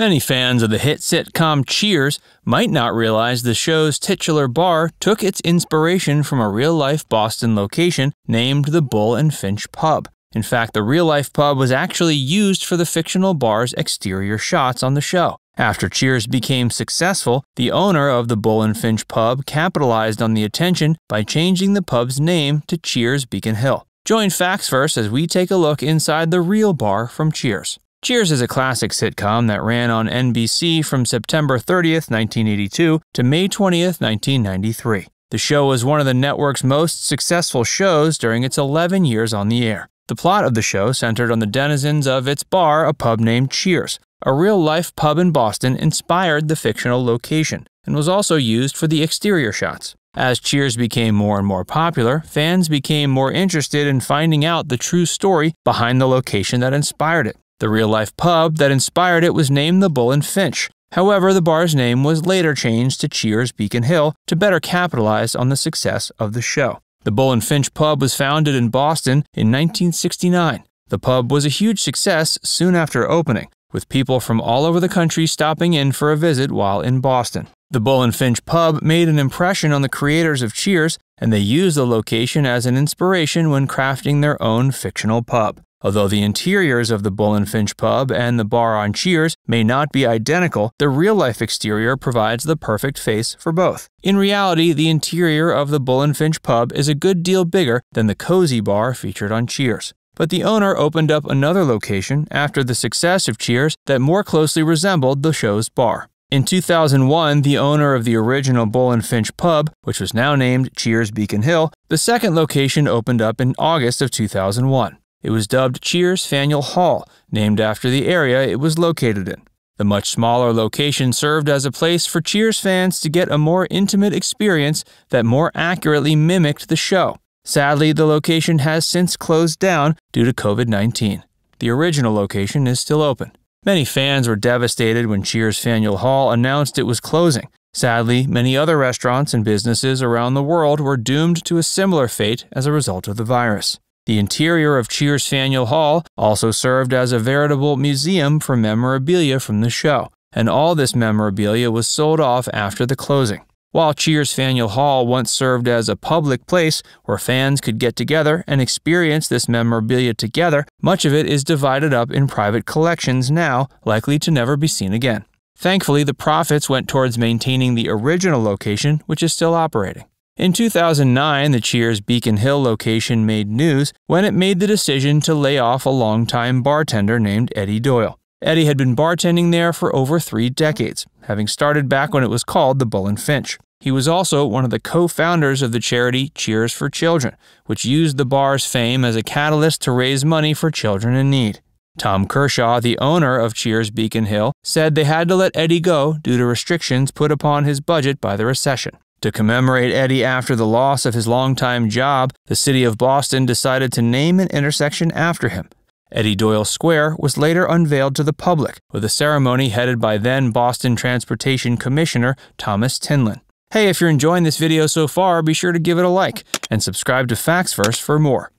Many fans of the hit sitcom Cheers might not realize the show's titular bar took its inspiration from a real life Boston location named the Bull and Finch Pub. In fact, the real life pub was actually used for the fictional bar's exterior shots on the show. After Cheers became successful, the owner of the Bull and Finch pub capitalized on the attention by changing the pub's name to Cheers Beacon Hill. Join Facts Verse as we take a look inside the real bar from Cheers. Cheers is a classic sitcom that ran on NBC from September 30th, 1982 to May 20th, 1993. The show was one of the network's most successful shows during its 11 years on the air. The plot of the show centered on the denizens of its bar, a pub named Cheers. A real life pub in Boston inspired the fictional location and was also used for the exterior shots. As Cheers became more and more popular, fans became more interested in finding out the true story behind the location that inspired it. The real life pub that inspired it was named the Bull and Finch. However, the bar's name was later changed to Cheers Beacon Hill to better capitalize on the success of the show. The Bull and Finch pub was founded in Boston in 1969. The pub was a huge success soon after opening, with people from all over the country stopping in for a visit while in Boston. The Bull and Finch pub made an impression on the creators of Cheers, and they used the location as an inspiration when crafting their own fictional pub. Although the interiors of the Bull and Finch pub and the bar on Cheers may not be identical, the real life exterior provides the perfect face for both. In reality, the interior of the Bull and Finch pub is a good deal bigger than the cozy bar featured on Cheers. But the owner opened up another location after the success of Cheers that more closely resembled the show's bar. In 2001, the owner of the original Bull and Finch pub, which was now named Cheers Beacon Hill, the second location opened up in August of 2001. It was dubbed Cheers Faneuil Hall, named after the area it was located in. The much smaller location served as a place for Cheers fans to get a more intimate experience that more accurately mimicked the show. Sadly, the location has since closed down due to COVID 19. The original location is still open. Many fans were devastated when Cheers Faneuil Hall announced it was closing. Sadly, many other restaurants and businesses around the world were doomed to a similar fate as a result of the virus. The interior of Cheers Faneuil Hall also served as a veritable museum for memorabilia from the show, and all this memorabilia was sold off after the closing. While Cheers Faneuil Hall once served as a public place where fans could get together and experience this memorabilia together, much of it is divided up in private collections now, likely to never be seen again. Thankfully, the profits went towards maintaining the original location, which is still operating. In 2009, the Cheers Beacon Hill location made news when it made the decision to lay off a longtime bartender named Eddie Doyle. Eddie had been bartending there for over three decades, having started back when it was called the Bull and Finch. He was also one of the co founders of the charity Cheers for Children, which used the bar's fame as a catalyst to raise money for children in need. Tom Kershaw, the owner of Cheers Beacon Hill, said they had to let Eddie go due to restrictions put upon his budget by the recession. To commemorate Eddie after the loss of his longtime job, the city of Boston decided to name an intersection after him. Eddie Doyle Square was later unveiled to the public, with a ceremony headed by then Boston Transportation Commissioner Thomas Tinlin. Hey, if you're enjoying this video so far, be sure to give it a like and subscribe to Facts Verse for more.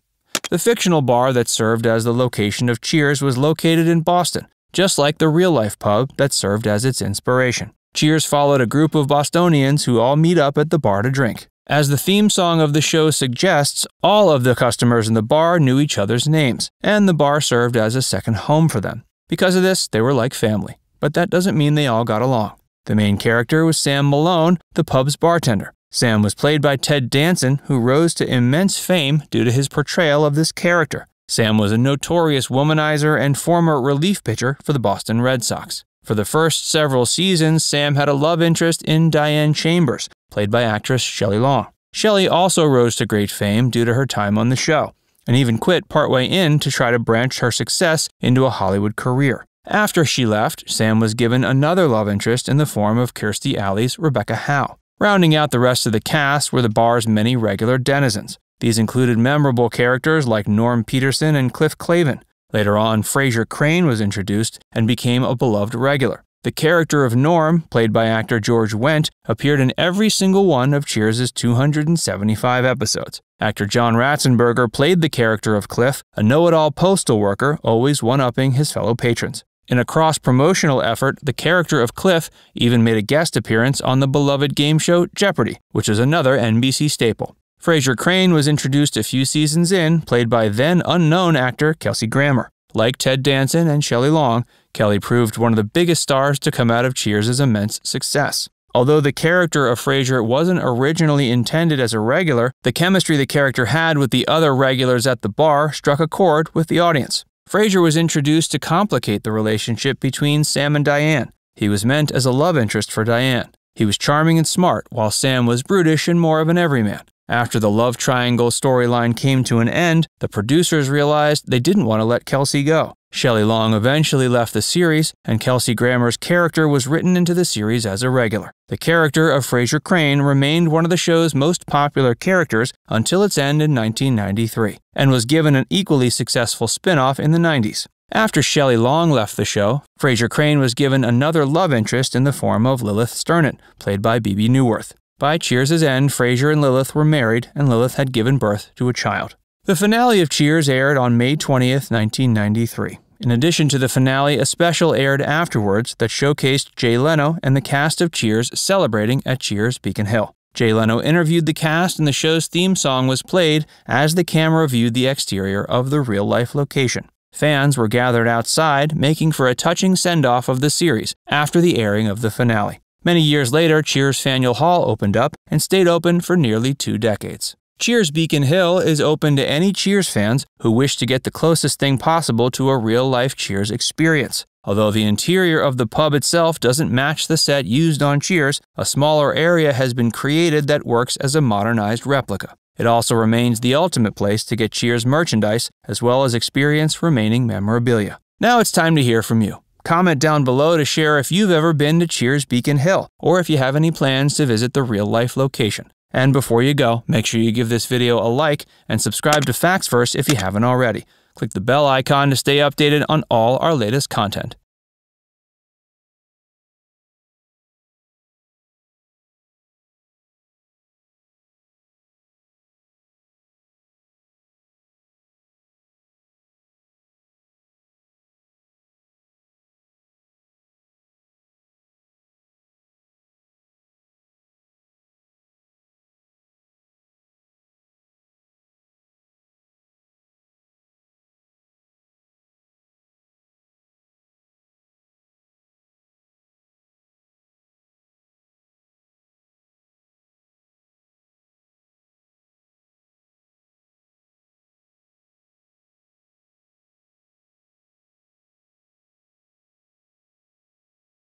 The fictional bar that served as the location of Cheers was located in Boston, just like the real life pub that served as its inspiration. Cheers followed a group of Bostonians who all meet up at the bar to drink. As the theme song of the show suggests, all of the customers in the bar knew each other's names, and the bar served as a second home for them. Because of this, they were like family. But that doesn't mean they all got along. The main character was Sam Malone, the pub's bartender. Sam was played by Ted Danson, who rose to immense fame due to his portrayal of this character. Sam was a notorious womanizer and former relief pitcher for the Boston Red Sox. For the first several seasons, Sam had a love interest in Diane Chambers, played by actress Shelley Long. Shelley also rose to great fame due to her time on the show, and even quit partway in to try to branch her success into a Hollywood career. After she left, Sam was given another love interest in the form of Kirstie Alley's Rebecca Howe. Rounding out the rest of the cast were the bar's many regular denizens. These included memorable characters like Norm Peterson and Cliff Clavin, Later on, Frasier Crane was introduced and became a beloved regular. The character of Norm, played by actor George Wendt, appeared in every single one of Cheers' 275 episodes. Actor John Ratzenberger played the character of Cliff, a know it all postal worker, always one upping his fellow patrons. In a cross promotional effort, the character of Cliff even made a guest appearance on the beloved game show Jeopardy, which is another NBC staple. Frasier Crane was introduced a few seasons in, played by then unknown actor Kelsey Grammer. Like Ted Danson and Shelley Long, Kelly proved one of the biggest stars to come out of Cheers' immense success. Although the character of Frasier wasn't originally intended as a regular, the chemistry the character had with the other regulars at the bar struck a chord with the audience. Frasier was introduced to complicate the relationship between Sam and Diane. He was meant as a love interest for Diane. He was charming and smart, while Sam was brutish and more of an everyman. After the love triangle storyline came to an end, the producers realized they didn't want to let Kelsey go. Shelley Long eventually left the series, and Kelsey Grammer's character was written into the series as a regular. The character of Frasier Crane remained one of the show's most popular characters until its end in 1993, and was given an equally successful spin off in the 90s. After Shelley Long left the show, Frasier Crane was given another love interest in the form of Lilith Sternin, played by Bebe Neuwirth. By Cheers' end, Frasier and Lilith were married, and Lilith had given birth to a child. The finale of Cheers aired on May 20th, 1993. In addition to the finale, a special aired afterwards that showcased Jay Leno and the cast of Cheers celebrating at Cheers Beacon Hill. Jay Leno interviewed the cast, and the show's theme song was played as the camera viewed the exterior of the real life location. Fans were gathered outside, making for a touching send off of the series after the airing of the finale. Many years later, Cheers Faneuil Hall opened up and stayed open for nearly two decades. Cheers Beacon Hill is open to any Cheers fans who wish to get the closest thing possible to a real life Cheers experience. Although the interior of the pub itself doesn't match the set used on Cheers, a smaller area has been created that works as a modernized replica. It also remains the ultimate place to get Cheers merchandise as well as experience remaining memorabilia. Now it's time to hear from you. Comment down below to share if you've ever been to Cheers Beacon Hill or if you have any plans to visit the real life location. And before you go, make sure you give this video a like and subscribe to Facts Verse if you haven't already. Click the bell icon to stay updated on all our latest content.